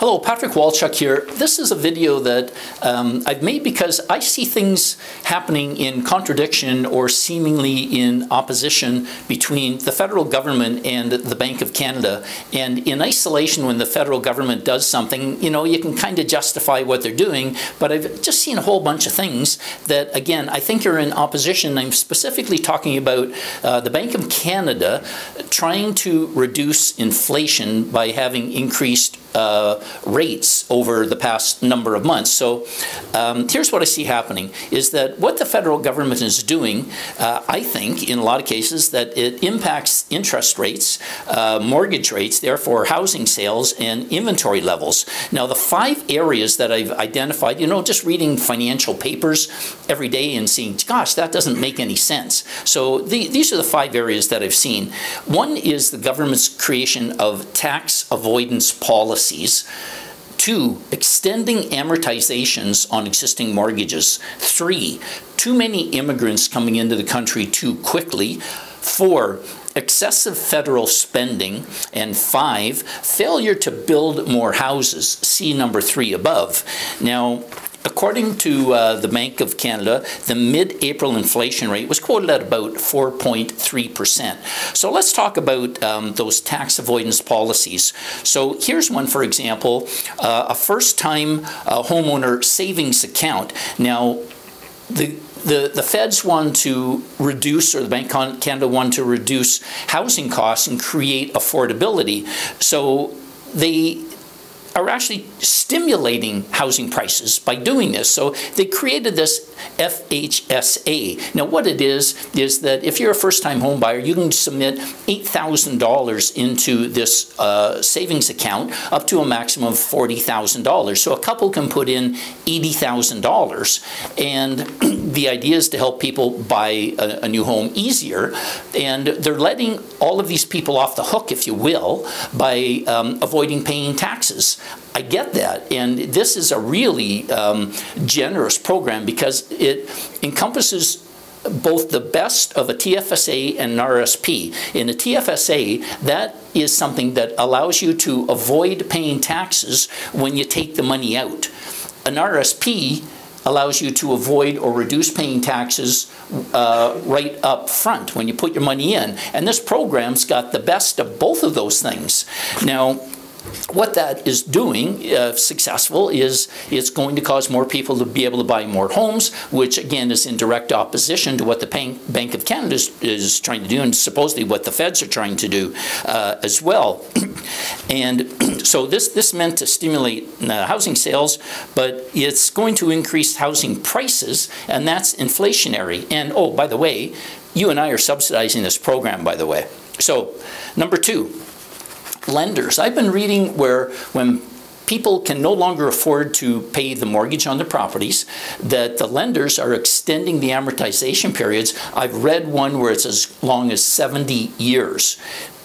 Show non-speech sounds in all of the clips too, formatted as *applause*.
Hello, Patrick Walchuk here. This is a video that um, I've made because I see things happening in contradiction or seemingly in opposition between the federal government and the Bank of Canada. And in isolation, when the federal government does something, you know, you can kind of justify what they're doing. But I've just seen a whole bunch of things that, again, I think are in opposition. I'm specifically talking about uh, the Bank of Canada trying to reduce inflation by having increased uh, rates over the past number of months. So um, here's what I see happening is that what the federal government is doing, uh, I think, in a lot of cases, that it impacts interest rates, uh, mortgage rates, therefore housing sales and inventory levels. Now the five areas that I've identified, you know, just reading financial papers every day and seeing, gosh, that doesn't make any sense. So the, these are the five areas that I've seen. One is the government's creation of tax avoidance policies. Two, extending amortizations on existing mortgages. Three, too many immigrants coming into the country too quickly. Four, excessive federal spending. And five, failure to build more houses. See number three above. Now, According to uh, the Bank of Canada, the mid-April inflation rate was quoted at about 4.3%. So let's talk about um, those tax avoidance policies. So here's one, for example, uh, a first-time uh, homeowner savings account. Now, the the, the feds want to reduce, or the Bank of Canada want to reduce housing costs and create affordability. So they are actually stimulating housing prices by doing this. So they created this FHSA. Now what it is, is that if you're a first-time home buyer, you can submit $8,000 into this uh, savings account up to a maximum of $40,000. So a couple can put in $80,000 and *clears throat* the idea is to help people buy a, a new home easier and they're letting all of these people off the hook, if you will, by um, avoiding paying taxes. I get that, and this is a really um, generous program because it encompasses both the best of a TFSA and an RSP. In a TFSA, that is something that allows you to avoid paying taxes when you take the money out. An RSP allows you to avoid or reduce paying taxes uh, right up front when you put your money in. And this program's got the best of both of those things. Now, what that is doing, if successful, is it's going to cause more people to be able to buy more homes, which again is in direct opposition to what the Bank of Canada is, is trying to do and supposedly what the feds are trying to do uh, as well. *clears throat* and *clears throat* so this, this meant to stimulate uh, housing sales, but it's going to increase housing prices, and that's inflationary. And oh, by the way, you and I are subsidizing this program, by the way. So, number two, lenders. I've been reading where when people can no longer afford to pay the mortgage on the properties, that the lenders are extending the amortization periods. I've read one where it's as long as 70 years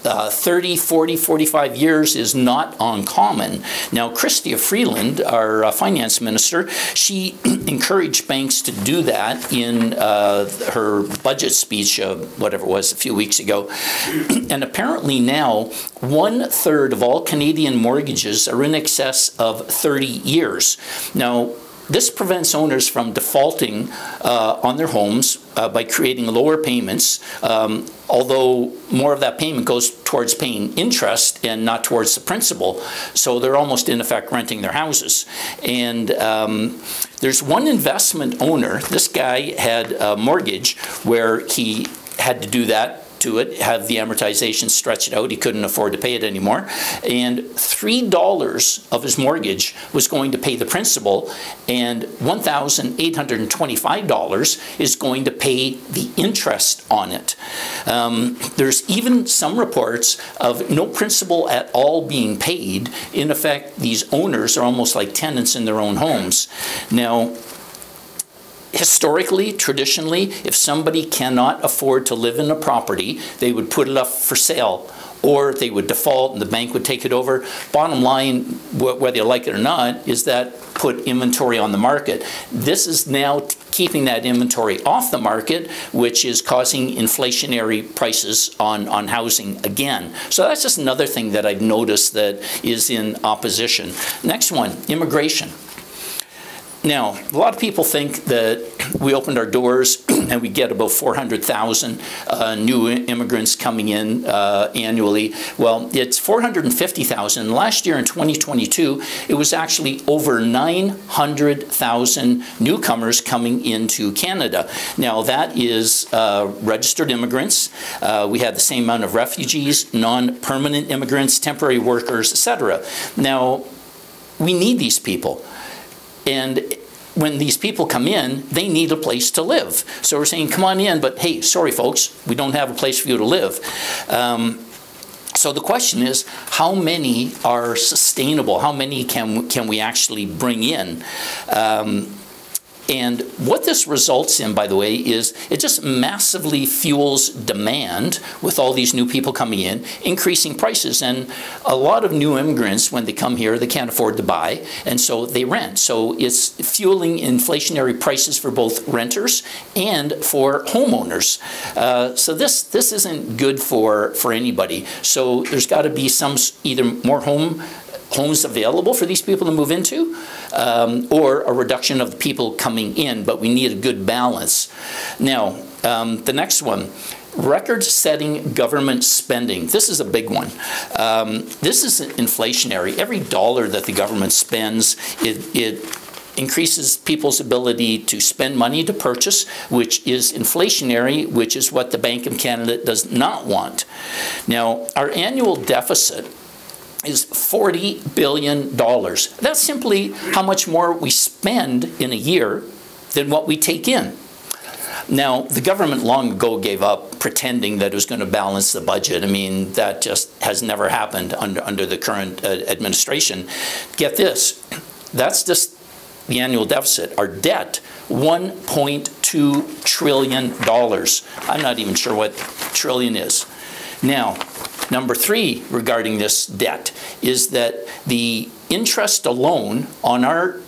uh, 30, 40, 45 years is not uncommon. Now, Chrystia Freeland, our uh, finance minister, she *clears throat* encouraged banks to do that in uh, her budget speech, whatever it was, a few weeks ago. *clears throat* and apparently now, one third of all Canadian mortgages are in excess of 30 years. Now, this prevents owners from defaulting uh, on their homes uh, by creating lower payments, um, although more of that payment goes towards paying interest and not towards the principal. So they're almost in effect renting their houses. And um, there's one investment owner, this guy had a mortgage where he had to do that to it, have the amortization stretched out. He couldn't afford to pay it anymore. And $3 of his mortgage was going to pay the principal, and $1,825 is going to pay the interest on it. Um, there's even some reports of no principal at all being paid. In effect, these owners are almost like tenants in their own homes. Now, historically, traditionally, if somebody cannot afford to live in a property, they would put it up for sale or they would default and the bank would take it over. Bottom line, whether you like it or not, is that put inventory on the market. This is now keeping that inventory off the market, which is causing inflationary prices on, on housing again. So that's just another thing that I've noticed that is in opposition. Next one, immigration. Now, a lot of people think that we opened our doors *clears throat* and we get about 400,000 uh, new immigrants coming in uh, annually. Well, it's 450,000. Last year in 2022, it was actually over 900,000 newcomers coming into Canada. Now, that is uh, registered immigrants. Uh, we had the same amount of refugees, non-permanent immigrants, temporary workers, etc. Now, we need these people. And when these people come in, they need a place to live. So we're saying, come on in, but hey, sorry folks, we don't have a place for you to live. Um, so the question is, how many are sustainable? How many can, can we actually bring in? Um, and what this results in, by the way, is it just massively fuels demand with all these new people coming in, increasing prices. And a lot of new immigrants, when they come here, they can't afford to buy, and so they rent. So it's fueling inflationary prices for both renters and for homeowners. Uh, so this this isn't good for for anybody. So there's got to be some either more home homes available for these people to move into, um, or a reduction of people coming in, but we need a good balance. Now, um, the next one, record-setting government spending. This is a big one. Um, this is inflationary. Every dollar that the government spends, it, it increases people's ability to spend money to purchase, which is inflationary, which is what the Bank of Canada does not want. Now, our annual deficit is $40 billion. That's simply how much more we spend in a year than what we take in. Now, the government long ago gave up pretending that it was going to balance the budget. I mean, that just has never happened under, under the current uh, administration. Get this, that's just the annual deficit. Our debt, $1.2 trillion. I'm not even sure what trillion is. Now, Number three regarding this debt is that the interest alone on our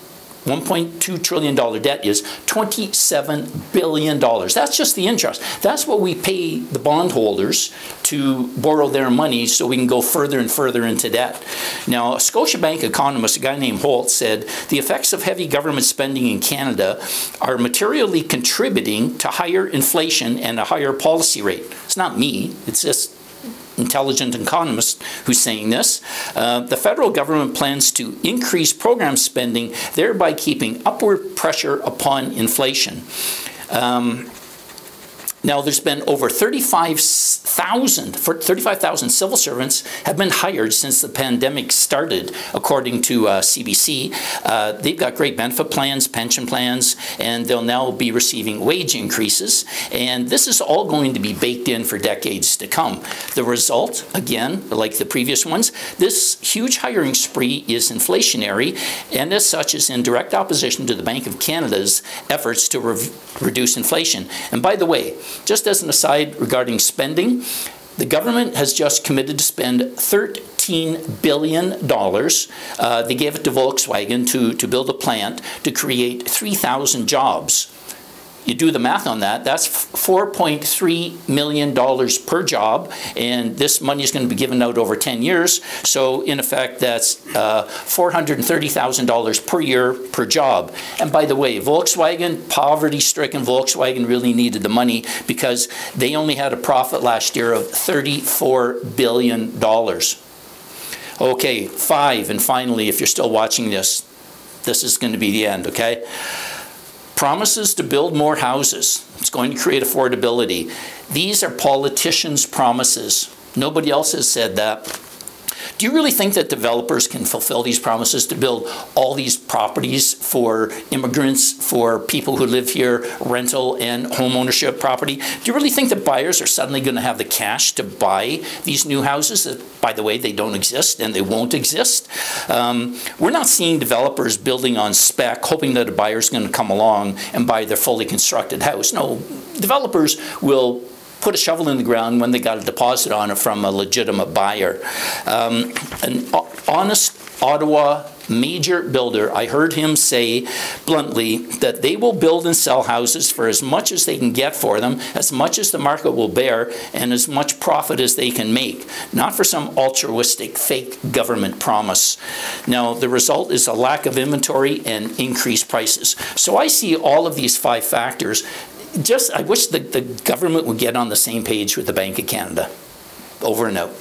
$1.2 trillion debt is $27 billion. That's just the interest. That's what we pay the bondholders to borrow their money so we can go further and further into debt. Now, a Scotiabank economist, a guy named Holt, said the effects of heavy government spending in Canada are materially contributing to higher inflation and a higher policy rate. It's not me, it's just intelligent economist who's saying this. Uh, the federal government plans to increase program spending, thereby keeping upward pressure upon inflation. Um, now, there's been over 35,000 35,000 civil servants have been hired since the pandemic started, according to uh, CBC. Uh, they've got great benefit plans, pension plans, and they'll now be receiving wage increases. And this is all going to be baked in for decades to come. The result, again, like the previous ones, this huge hiring spree is inflationary, and as such is in direct opposition to the Bank of Canada's efforts to re reduce inflation. And by the way, just as an aside regarding spending, the government has just committed to spend $13 billion. Uh, they gave it to Volkswagen to, to build a plant to create 3,000 jobs. You do the math on that, that's $4.3 million per job, and this money is going to be given out over 10 years. So, in effect, that's uh, $430,000 per year per job. And by the way, Volkswagen, poverty stricken Volkswagen, really needed the money because they only had a profit last year of $34 billion. Okay, five, and finally, if you're still watching this, this is going to be the end, okay? Promises to build more houses. It's going to create affordability. These are politicians' promises. Nobody else has said that. Do you really think that developers can fulfill these promises to build all these properties for immigrants, for people who live here, rental and home ownership property? Do you really think that buyers are suddenly going to have the cash to buy these new houses that, by the way, they don't exist and they won't exist? Um, we're not seeing developers building on spec, hoping that a buyer is going to come along and buy their fully constructed house. No, developers will put a shovel in the ground when they got a deposit on it from a legitimate buyer. Um, an honest Ottawa major builder, I heard him say bluntly that they will build and sell houses for as much as they can get for them, as much as the market will bear, and as much profit as they can make, not for some altruistic fake government promise. Now, the result is a lack of inventory and increased prices. So I see all of these five factors. Just, I wish the, the government would get on the same page with the Bank of Canada. Over and out.